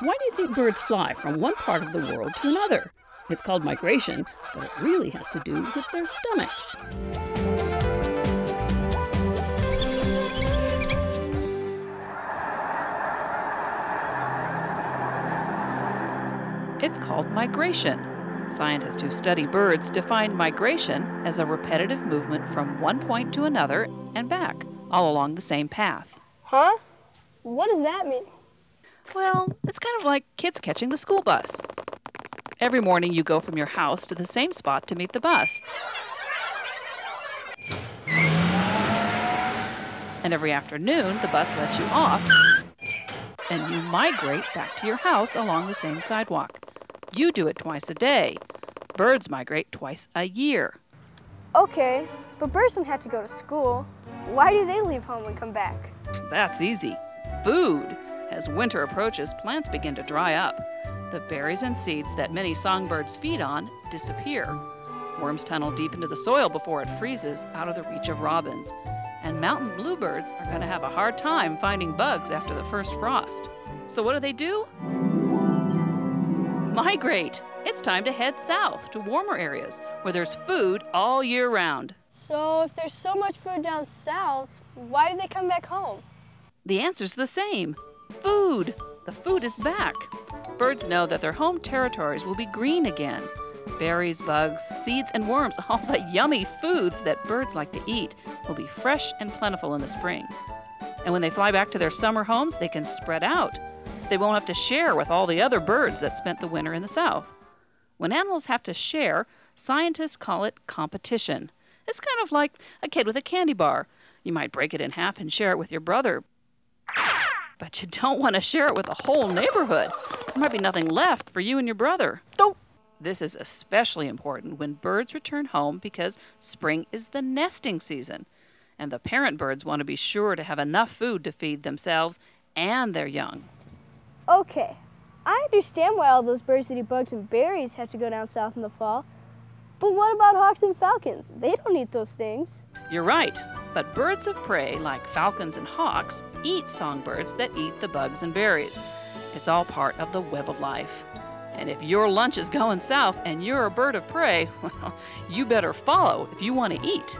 Why do you think birds fly from one part of the world to another? It's called migration, but it really has to do with their stomachs. It's called migration. Scientists who study birds define migration as a repetitive movement from one point to another and back, all along the same path. Huh? What does that mean? Well, it's kind of like kids catching the school bus. Every morning you go from your house to the same spot to meet the bus. And every afternoon the bus lets you off and you migrate back to your house along the same sidewalk. You do it twice a day. Birds migrate twice a year. Okay, but birds don't have to go to school. Why do they leave home and come back? That's easy. Food. As winter approaches, plants begin to dry up. The berries and seeds that many songbirds feed on disappear. Worms tunnel deep into the soil before it freezes out of the reach of robins. And mountain bluebirds are going to have a hard time finding bugs after the first frost. So, what do they do? Migrate. It's time to head south to warmer areas where there's food all year round. So, if there's so much food down south, why do they come back home? The answer's the same food. The food is back. Birds know that their home territories will be green again. Berries, bugs, seeds, and worms, all the yummy foods that birds like to eat, will be fresh and plentiful in the spring. And when they fly back to their summer homes, they can spread out. They won't have to share with all the other birds that spent the winter in the south. When animals have to share, scientists call it competition. It's kind of like a kid with a candy bar. You might break it in half and share it with your brother, but you don't want to share it with the whole neighborhood. There might be nothing left for you and your brother. Nope. This is especially important when birds return home because spring is the nesting season. And the parent birds want to be sure to have enough food to feed themselves and their young. Okay, I understand why all those birds that eat bugs and berries have to go down south in the fall. But what about hawks and falcons? They don't eat those things. You're right, but birds of prey like falcons and hawks eat songbirds that eat the bugs and berries. It's all part of the web of life. And if your lunch is going south and you're a bird of prey, well, you better follow if you want to eat.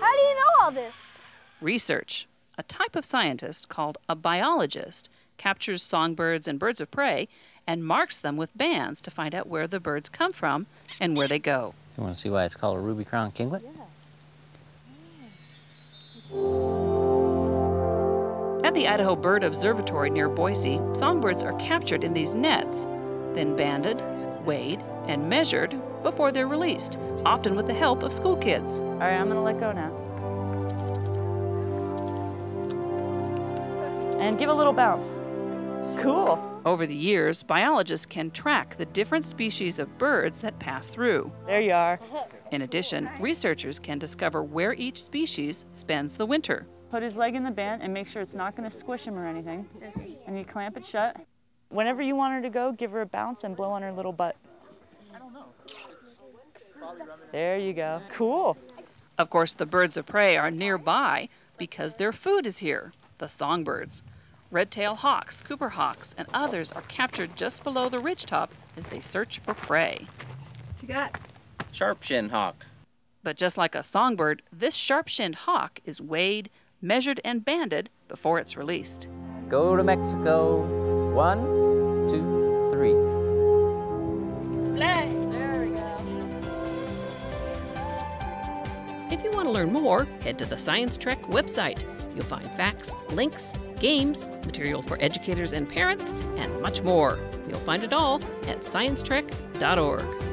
How do you know all this? Research. A type of scientist called a biologist captures songbirds and birds of prey and marks them with bands to find out where the birds come from and where they go. You want to see why it's called a ruby crown kinglet? Yeah. At the Idaho Bird Observatory near Boise, songbirds are captured in these nets, then banded, weighed, and measured before they're released, often with the help of school kids. All right, I'm gonna let go now. And give a little bounce. Cool. Over the years, biologists can track the different species of birds that pass through. There you are. In addition, researchers can discover where each species spends the winter. Put his leg in the band and make sure it's not going to squish him or anything. And you clamp it shut. Whenever you want her to go, give her a bounce and blow on her little butt. I don't know. There you go. Cool. Of course, the birds of prey are nearby because their food is here, the songbirds. Red-tailed hawks, Cooper hawks, and others are captured just below the ridgetop as they search for prey. What you got? Sharp-shinned hawk. But just like a songbird, this sharp-shinned hawk is weighed, measured, and banded before it's released. Go to Mexico. One, two, three. Fly. There we go. If you want to learn more, head to the Science Trek website. You'll find facts, links, games, material for educators and parents, and much more. You'll find it all at sciencetrek.org.